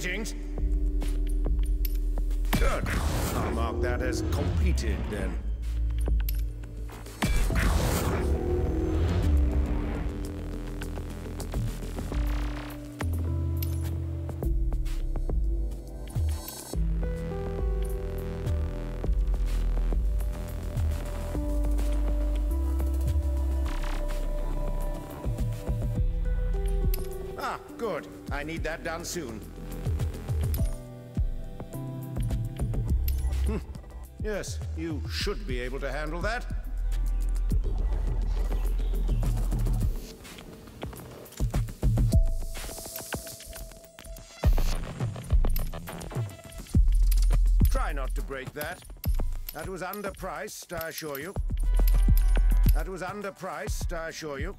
Greetings. Good. I'll mark that as completed then. Ah, good. I need that done soon. Yes, you should be able to handle that. Try not to break that. That was underpriced, I assure you. That was underpriced, I assure you.